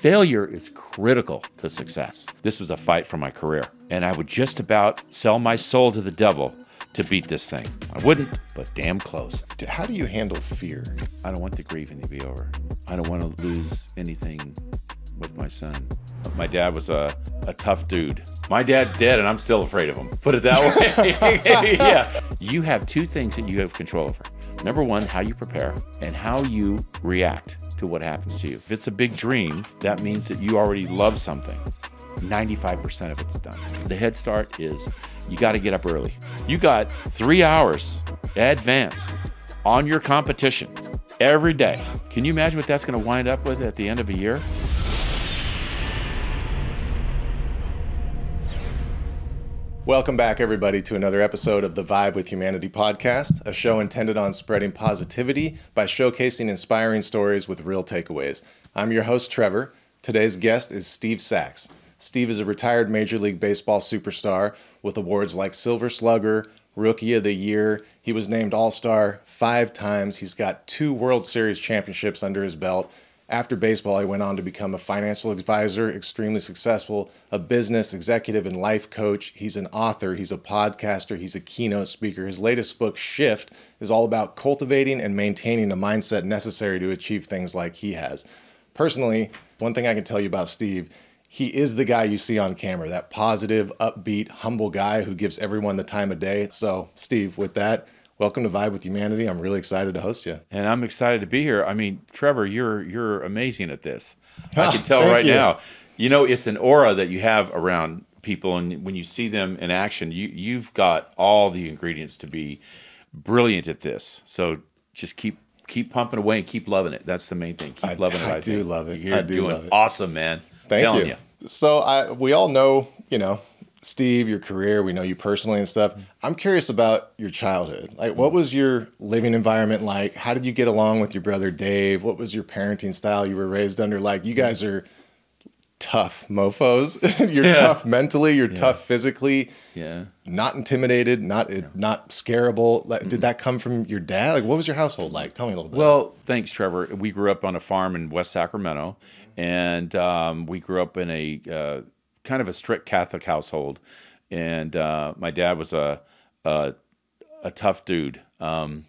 Failure is critical to success. This was a fight for my career, and I would just about sell my soul to the devil to beat this thing. I wouldn't, but damn close. How do you handle fear? I don't want the grieving to be over. I don't want to lose anything with my son. My dad was a, a tough dude. My dad's dead, and I'm still afraid of him. Put it that way. yeah. You have two things that you have control over. Number one, how you prepare and how you react to what happens to you. If it's a big dream, that means that you already love something. 95% of it's done. The head start is you got to get up early. You got three hours advance on your competition every day. Can you imagine what that's going to wind up with at the end of a year? Welcome back, everybody, to another episode of the Vibe with Humanity podcast, a show intended on spreading positivity by showcasing inspiring stories with real takeaways. I'm your host, Trevor. Today's guest is Steve Sax. Steve is a retired Major League Baseball superstar with awards like Silver Slugger, Rookie of the Year. He was named All Star five times. He's got two World Series championships under his belt after baseball, he went on to become a financial advisor, extremely successful, a business executive and life coach. He's an author, he's a podcaster, he's a keynote speaker. His latest book, Shift, is all about cultivating and maintaining a mindset necessary to achieve things like he has. Personally, one thing I can tell you about Steve, he is the guy you see on camera, that positive, upbeat, humble guy who gives everyone the time of day. So, Steve, with that, welcome to Vibe with Humanity. I'm really excited to host you. And I'm excited to be here. I mean, Trevor, you're you're amazing at this. I ah, can tell right you. now. You know, it's an aura that you have around people, and when you see them in action, you you've got all the ingredients to be brilliant at this. So just keep keep pumping away and keep loving it. That's the main thing. Keep I, loving I it. I do think. love it. You're I do doing love it. awesome, man. Thank Telling you. So I we all know, you know, Steve, your career, we know you personally and stuff. I'm curious about your childhood. Like what was your living environment like? How did you get along with your brother Dave? What was your parenting style you were raised under? Like you guys are tough mofos. you're Yeah. tough mentally, you're tough physically, Yeah. not intimidated, not not scarable. Like, Did that come from your dad? Like what was your household like? Tell me a little bit. Well, thanks, Trevor. We grew up on a farm in West Sacramento, and um, we grew up in a uh, kind of a strict Catholic household. And uh, my dad was a a, a tough dude. Um,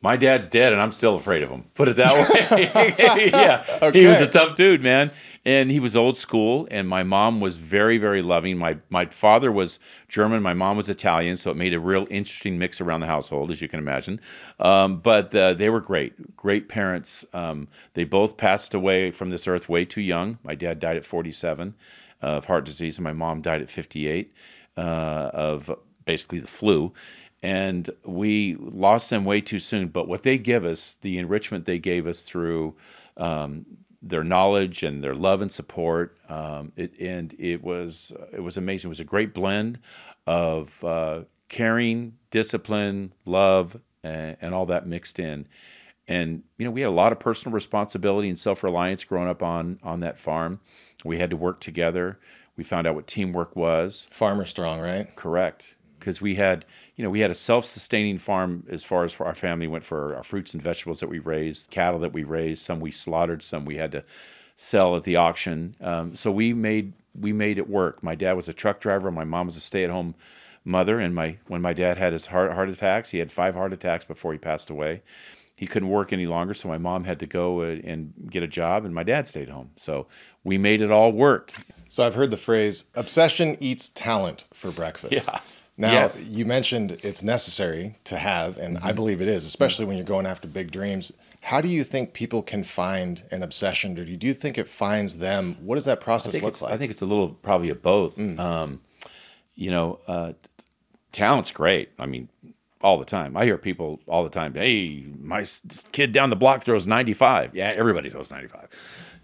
my dad's dead, and I'm still afraid of him. Put it that way. yeah, he was a tough dude, man, and he was old school. And my mom was very, very loving. My my father was German, my mom was Italian, so it made a real interesting mix around the household, as you can imagine. Um, but uh, they were great, great parents. Um, they both passed away from this earth way too young. My dad died at 47 uh, of heart disease, and my mom died at 58 uh, of basically the flu and we lost them way too soon. But what they give us, the enrichment they gave us through um, their knowledge and their love and support, um, it, and it was it was amazing. It was a great blend of uh, caring, discipline, love, and, and all that mixed in. And you know, we had a lot of personal responsibility and self reliance growing up on on that farm. We had to work together. We found out what teamwork was. Farmer strong, right? correct. Because we had you know we had a self-sustaining farm as far as for our family went for our fruits and vegetables that we raised cattle that we raised some we slaughtered some we had to sell at the auction. Um, so we made we made it work. My dad was a truck driver my mom was a stay-at-home mother and my when my dad had his heart heart attacks he had five heart attacks before he passed away he couldn't work any longer so my mom had to go and get a job and my dad stayed home so we made it all work So I've heard the phrase obsession eats talent for breakfast. Yes. Now, Yes. Mm-hmm. you mentioned it's necessary to have, and I believe it is, especially when you're going after big dreams. How do you think people can find an obsession? Or do you think it finds them? What does that process look like? I think it's a little probably of both. Mm. Um, you know, uh, talent's great. I mean, all the time. I hear people all the time. Hey, my kid down the block throws ninety five. Yeah, everybody throws ninety five.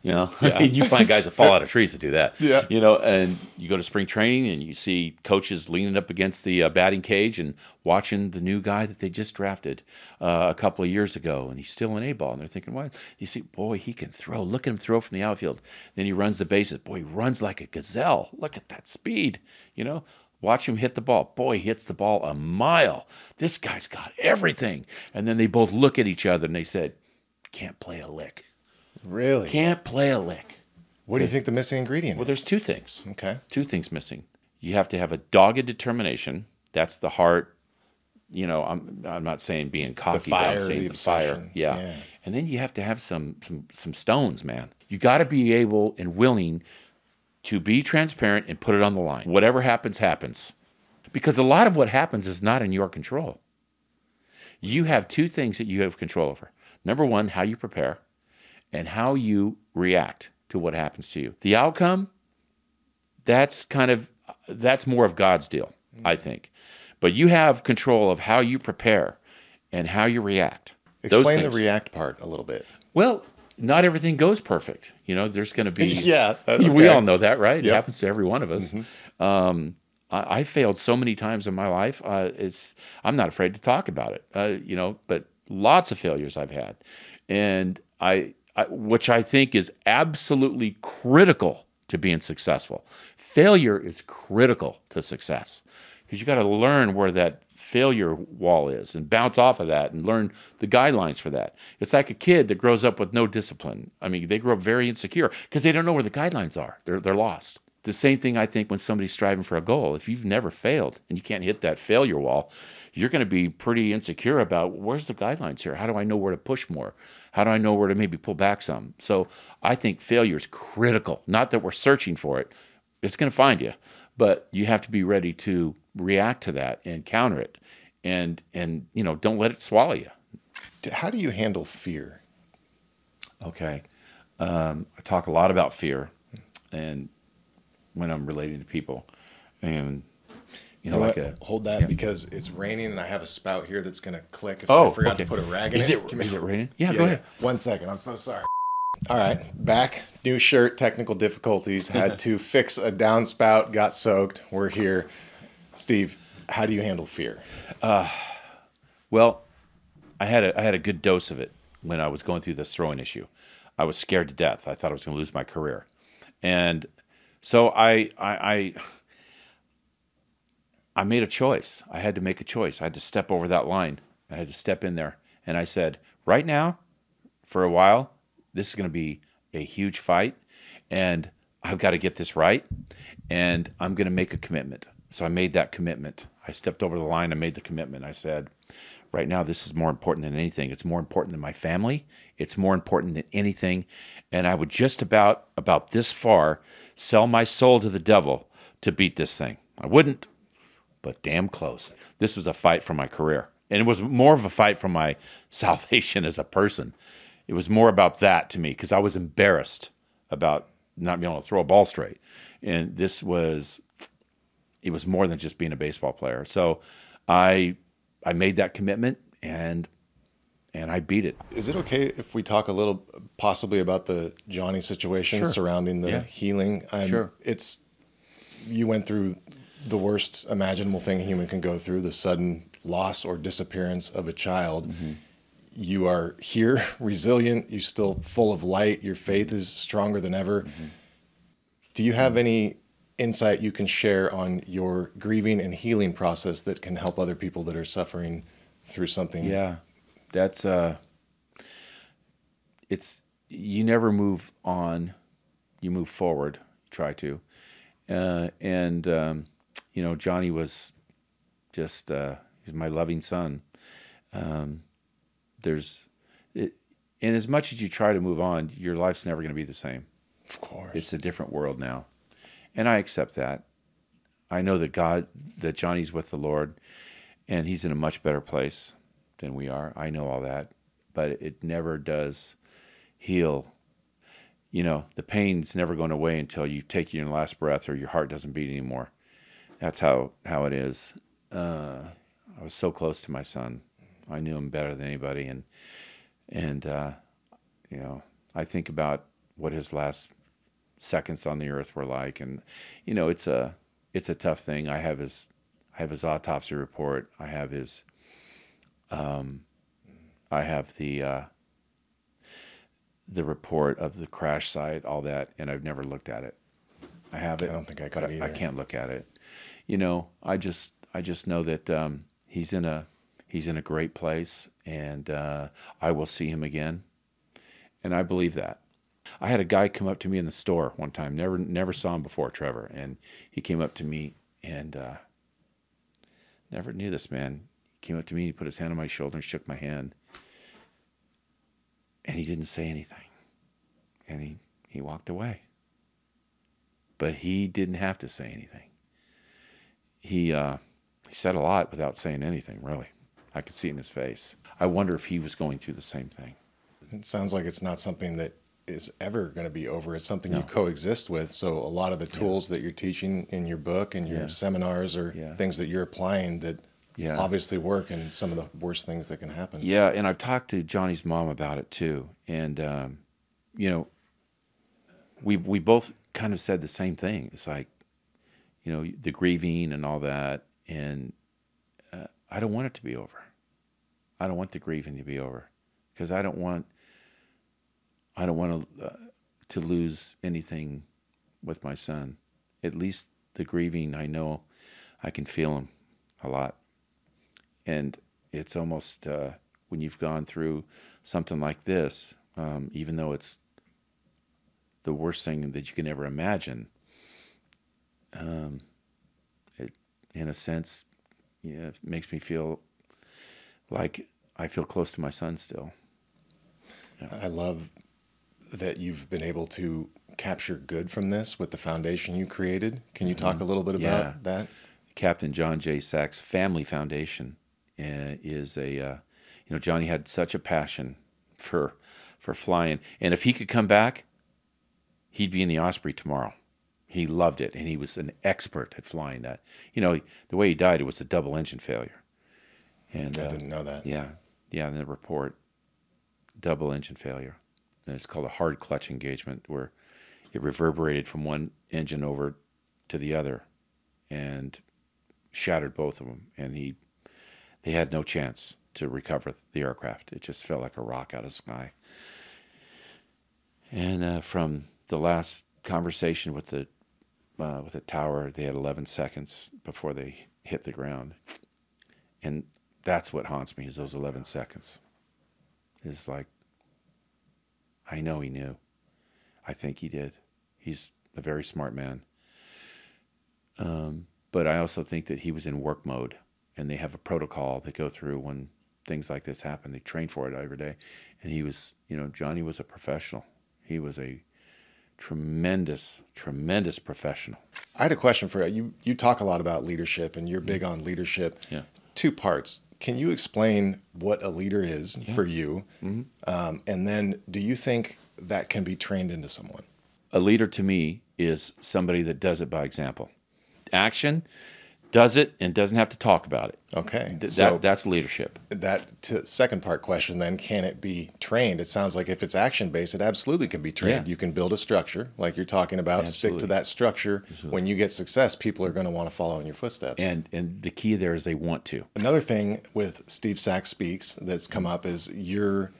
You know, you find guys that fall out of trees to do that. Yeah. You know, and you go to spring training and you see coaches leaning up against the uh, batting cage and watching the new guy that they just drafted uh, a couple of years ago, and he's still an A ball, and they're thinking, "Why?" You see, boy, he can throw. Look at him throw from the outfield. Then he runs the bases. Boy, he runs like a gazelle. Look at that speed. You know. Watch him hit the ball. Boy, he hits the ball a mile. This guy's got everything. And then they both look at each other and they said, Can't play a lick. really? Can't play a lick. What do you think the missing ingredient Well, is? there's two things. Okay. Two things missing. You have to have a dogged determination. That's the heart. You know, I'm I'm not saying being cocky, but I'm fire, saying the the fire. Yeah. Yeah. And then you have to have some some some stones, man. You got to be able and willing to be transparent and put it on the line. Whatever happens, happens. Because a lot of what happens is not in your control. You have two things that you have control over. Number one, how you prepare and how you react to what happens to you. The outcome, that's kind of that's more of God's deal, mm-hmm. I think. But you have control of how you prepare and how you react. Explain the react part a little bit. well, not everything goes perfect. You know, there's going to be Yeah, that- we. Mm-hmm. all know that, right? It happens to every one of us. Um, I, I failed so many times in my life. Uh, it's I'm not afraid to talk about it. Uh, you know, but lots of failures I've had, and I, I which I think is absolutely critical to being successful. Failure is critical to success because you got to learn where that failure wall is and bounce off of that and learn the guidelines for that. It's like a kid that grows up with no discipline. I mean, they grow up very insecure because they don't know where the guidelines are. They're they're lost. The same thing I think when somebody's striving for a goal. If you've never failed and you can't hit that failure wall, you're going to be pretty insecure about where's the guidelines here? How do I know where to push more? How do I know where to maybe pull back some? So I think failure is critical. Not that we're searching for it, it's going to find you, but you have to be ready to react to that and counter it, and and you know don't let it swallow you. How do you handle fear? Okay, um, I talk a lot about fear, and when I'm relating to people, and you know, You know like what? a Hold that yeah. because it's raining and I have a spout here that's going to click if oh, I forgot okay. to put a rag is in it Give me- is it raining? Yeah, Yeah, go ahead. One second. I'm so sorry. All right, back. New shirt, technical difficulties. Had to fix a downspout, got soaked. We're here. Steve, how do you handle fear? Uh, well, I had a I had a good dose of it when I was going through this throwing issue. I was scared to death. I thought I was going to lose my career, and so I I. I I made a choice. I had to make a choice. I had to step over that line. I had to step in there. And I said, right now, for a while, this is going to be a huge fight. And I've got to get this right. And I'm going to make a commitment. So I made that commitment. I stepped over the line. I made the commitment. I said, right now, this is more important than anything. It's more important than my family. It's more important than anything. And I would just about, about this far, sell my soul to the devil to beat this thing. I wouldn't but damn close. This was a fight for my career. And it was more of a fight for my salvation as a person. It was more about that to me because I was embarrassed about not being able to throw a ball straight. And this was, it was more than just being a baseball player. So I, I made that commitment and, and I beat it. Is it okay if we talk a little possibly about the Johnny situation Sure. surrounding the Yeah. healing? Um, Sure. It's you went through the worst imaginable thing a human can go through, the sudden loss or disappearance of a child. Mm-hmm. You are here, resilient, you're still full of light, your faith is stronger than ever. Mm-hmm. Do you have any insight you can share on your grieving and healing process that can help other people that are suffering through something? Yeah, that's uh, it's you never move on, you move forward. Try to, uh, and um, you know Johnny was just uh, he's my loving son. Um, there's, it, and as much as you try to move on, your life's never going to be the same. Of course. It's a different world now. And I accept that. I know that God, that Johnny's with the Lord and he's in a much better place than we are. I know all that. But it never does heal. You know, the pain's never going away until you take your last breath or your heart doesn't beat anymore. That's how, how it is. Uh, I was so close to my son. I knew him better than anybody. And, and uh, you know, I think about what his last seconds on the earth were like and you know it's a it's a tough thing. I have his i have his autopsy report. I have his um i have the uh the report of the crash site all that and i've never looked at it. I have it I don't think I could I, I can't look at it. You know i just i just know that um he's in a he's in a great place and uh i will see him again. And i believe that I had a guy come up to me in the store one time. Never never saw him before, Trevor, and he came up to me and uh, never knew this man. He came up to me, and he put his hand on my shoulder and shook my hand, and he didn't say anything, and he he walked away. But he didn't have to say anything. He uh, he said a lot without saying anything. Really, I could see it in his face. I wonder if he was going through the same thing. It sounds like it's not something that is ever going to be over. It's something no. you coexist with. So a lot of the tools yeah. that you're teaching in your book and your yeah. seminars are yeah. things that you're applying that yeah. obviously work and some of the worst things that can happen. Yeah, and I've talked to Johnny's mom about it too, and um, you know, we we both kind of said the same thing. It's like, you know, the grieving and all that, and uh, I don't want it to be over. I don't want the grieving to be over because I don't want I don't want to uh, to lose anything with my son. At least the grieving, I know I can feel him a lot, and it's almost uh, when you've gone through something like this, um, even though it's the worst thing that you can ever imagine. Um, it, in a sense, yeah, makes me feel like I feel close to my son still. Yeah. I love that you've been able to capture good from this with the foundation you created. Can you talk mm-hmm. a little bit about yeah. that? Captain John J. Sax Family Foundation uh, is a, uh, you know, Johnny had such a passion for for flying, and if he could come back, he'd be in the Osprey tomorrow. He loved it, and he was an expert at flying that. You know, the way he died, it was a double engine failure. And I uh, didn't know that. Yeah, yeah. In the report, double engine failure. It's called a hard clutch engagement, where it reverberated from one engine over to the other, and shattered both of them. And he, they had no chance to recover the aircraft. It just fell like a rock out of the sky. And uh, from the last conversation with the uh, with the tower, they had 11 seconds before they hit the ground, and that's what haunts me is those 11 seconds. Is like, I know he knew. I think he did. He's a very smart man. Um, but I also think that he was in work mode, and they have a protocol they go through when things like this happen. They train for it every day, and he was, you know, Johnny was a professional. He was a tremendous, tremendous professional. I had a question for you. You you talk a lot about leadership, and you're big on leadership. Yeah. Two parts. Can you explain what a leader is yeah. for you? Mm-hmm. Um, and then, do you think that can be trained into someone? A leader to me is somebody that does it by example. Action does it and doesn't have to talk about it. Okay. Th- so that, that's leadership. That to, second part question then can it be trained? It sounds like if it's action based, it absolutely can be trained. Yeah. You can build a structure like you're talking about, absolutely. stick to that structure. Absolutely. When you get success, people are going to want to follow in your footsteps. And and the key there is they want to. Another thing with Steve Sax speaks that's come up is you're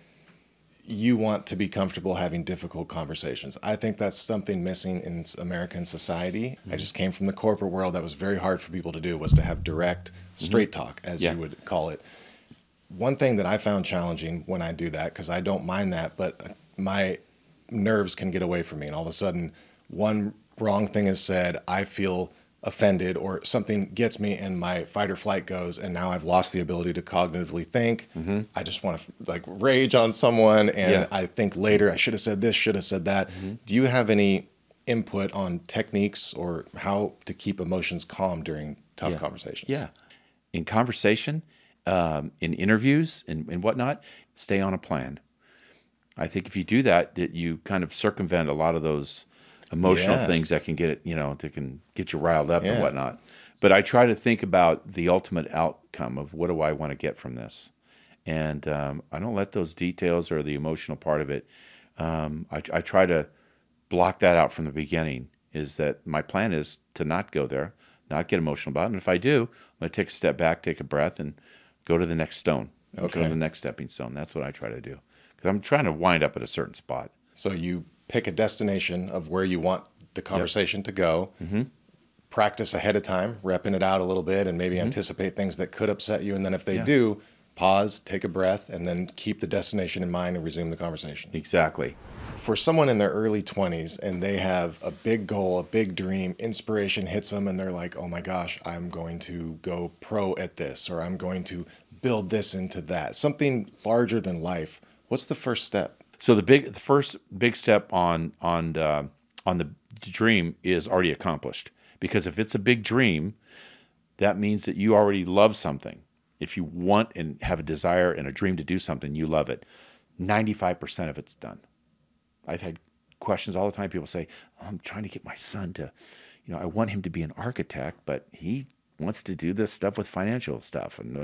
you want to be comfortable having difficult conversations. I think that's something missing in American society. Mm-hmm. I just came from the corporate world that was very hard for people to do was to have direct, mm-hmm. straight mm-hmm. talk, as yeah. you would call it. One thing that I found challenging when I do that, because I don't mind that, but my nerves can get away from me, and all of a sudden, one wrong thing is said, I feel offended or something gets me and my fight or flight goes and now I've lost the ability to cognitively think. Mm-hmm. I just want to like rage on someone and yeah. I think later I should have said this, should have said that. Mm-hmm. Do you have any input on techniques or how to keep emotions calm during tough yeah. conversations? Yeah. In conversation, um, in interviews and, and whatnot, stay on a plan. I think if you do that, that you kind of circumvent a lot of those emotional yeah. things that can get it, you know, that can get you riled up yeah. and whatnot. But I try to think about the ultimate outcome of what do I want to get from this, and um, I don't let those details or the emotional part of it. Um, I, I try to block that out from the beginning. Is that my plan is to not go there, not get emotional about it. And if I do, I'm going to take a step back, take a breath, and go to the next stone. Okay. Go to the next stepping stone. That's what I try to do because I'm trying to wind up at a certain spot. So you pick a destination of where you want the conversation yep. to go. Mm-hmm. Practice ahead of time, repping it out a little bit, and maybe mm-hmm. anticipate things that could upset you. And then if they yeah. do, pause, take a breath, and then keep the destination in mind and resume the conversation. Exactly. for someone in their early 20s and they have a big goal, a big dream, inspiration hits them and they're like, oh my gosh, I'm going to go pro at this or I'm going to build this into that, something larger than life. What's the first step? So the big, the first big step on on uh, on the dream is already accomplished because if it's a big dream, that means that you already love something. If you want and have a desire and a dream to do something, you love it. Ninety-five percent of it's done. I've had questions all the time. People say, I'm trying to get my son to, you know, I want him to be an architect, but he wants to do this stuff with financial stuff. And,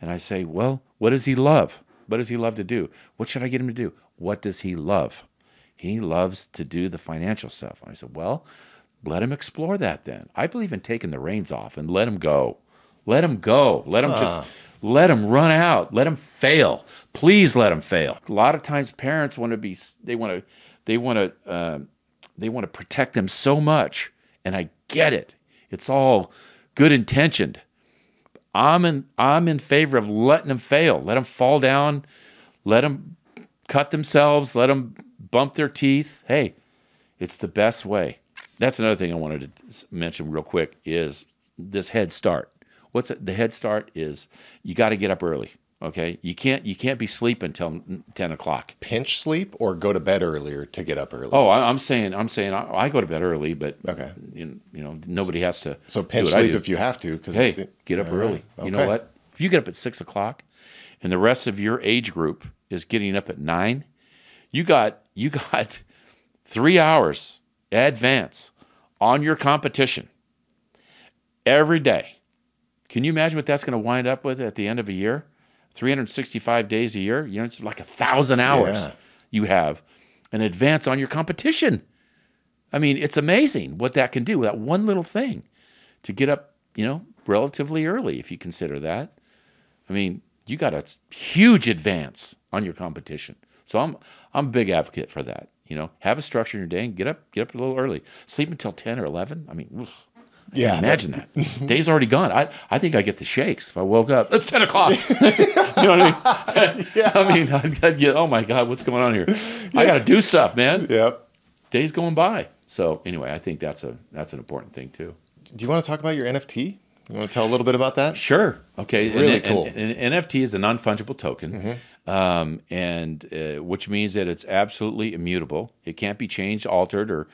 and I say, well, what does he love? What does he love to do? What should I get him to do? What does he love? He loves to do the financial stuff. I said, well, let him explore that then. I believe in taking the reins off and let him go. Let him go. Let him just let him run out. Let him fail. Please let him fail. A lot of times parents want to be they want to they want to uh, they want to protect them so much, and I get it. It's all good intentioned. I'm in I'm in favor of letting them fail. Let them fall down. Let them cut themselves. Let them bump their teeth. Hey, it's the best way. That's another thing I wanted to mention real quick is this head start. What's it, the head start is you got to get up early. Okay, you can't you can't be sleeping until ten o'clock. Pinch sleep or go to bed earlier to get up early. Oh, I, am saying I'm saying I, I, go to bed early, but okay, you, you know nobody has to. So pinch sleep if you have to. Because hey, get up early. Right. Okay. You know what? If you get up at six o'clock, and the rest of your age group is getting up at nine, you got you got three hours advance on your competition every day. Can you imagine what that's going to wind up with at the end of a year? 365 days a year, you know, it's like a thousand hours yeah. you have an advance on your competition. I mean, it's amazing what that can do, that one little thing to get up, you know, relatively early, if you consider that. I mean, you got a huge advance on your competition. So I'm I'm a big advocate for that. You know, have a structure in your day and get up get up a little early. Sleep until ten or eleven. I mean, oof. Yeah, imagine that. Day's already gone. I, I think I get the shakes if I woke up. It's ten o'clock. you know what I mean? yeah. I mean, I'd, I'd, get. Oh my God, what's going on here? Yeah. I got to do stuff, man. Yep. Day's going by. So anyway, I think that's a that's an important thing too. Do you want to talk about your NFT? You want to tell a little bit about that? Sure. Okay. Really cool. NFT is a non fungible token. Mm-hmm. Um, and uh, which means that it's absolutely immutable. It can't be changed, altered, or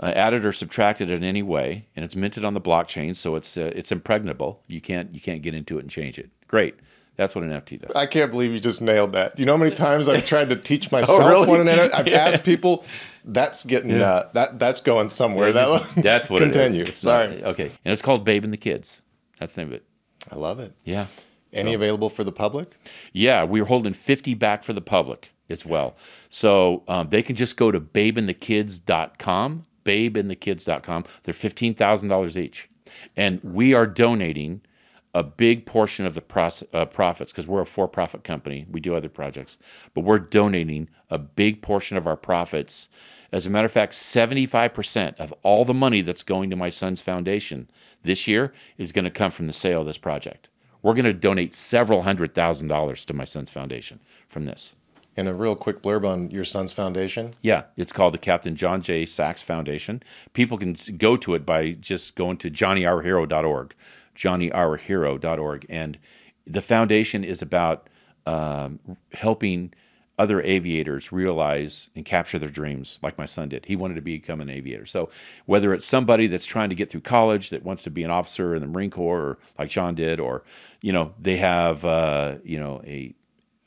uh, added or subtracted in any way, and it's minted on the blockchain, so it's uh, it's impregnable. You can't you can't get into it and change it. Great. That's what an NFT does. I can't believe you just nailed that. Do you know how many times I've tried to teach oh, myself oh, really? what an NFT? I've yeah. asked people. That's getting yeah. uh, that that's going somewhere. Yeah, that that's what continue. It is. Sorry. Not, okay, and it's called Babe and the Kids. That's the name of it. I love it. Yeah. Any so, available for the public? Yeah, we're holding 50 back for the public as well. So um, they can just go to babeandthekids.com babeandthekids.com. They're $15,000 each. And we are donating a big portion of the proce- uh, profits because we're a for profit company. We do other projects, but we're donating a big portion of our profits. As a matter of fact, 75% of all the money that's going to my son's foundation this year is going to come from the sale of this project. We're going to donate several hundred thousand dollars to my son's foundation from this. And a real quick blurb on your son's foundation. Yeah, it's called the Captain John J. Sax Foundation. People can go to it by just going to johnnyourhero.org, johnnyourhero.org. And the foundation is about um, helping other aviators realize and capture their dreams like my son did. He wanted to become an aviator. So whether it's somebody that's trying to get through college that wants to be an officer in the Marine Corps or like John did, or, you know, they have, uh, you know, a,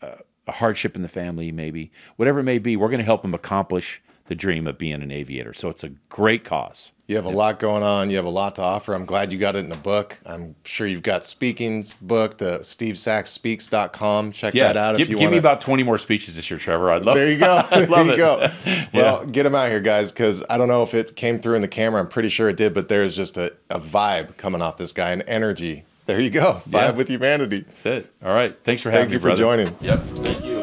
a hardship in the family, maybe, whatever it may be, we're going to help them accomplish the dream of being an aviator. So it's a great cause. You have a lot going on. You have a lot to offer. I'm glad you got it in a book. I'm sure you've got speaking's book, the stevesaxspeaks.com. Check yeah, that out give, if you want. Give wanna... me about 20 more speeches this year, Trevor. I'd love There you go. there you it. go. Well, yeah. get them out here, guys, because I don't know if it came through in the camera. I'm pretty sure it did, but there's just a, a vibe coming off this guy, an energy there you go. Vibe yeah. with humanity. That's it. All right. Thanks for having Thank me. Thank you for brother. joining. Yep. Thank you.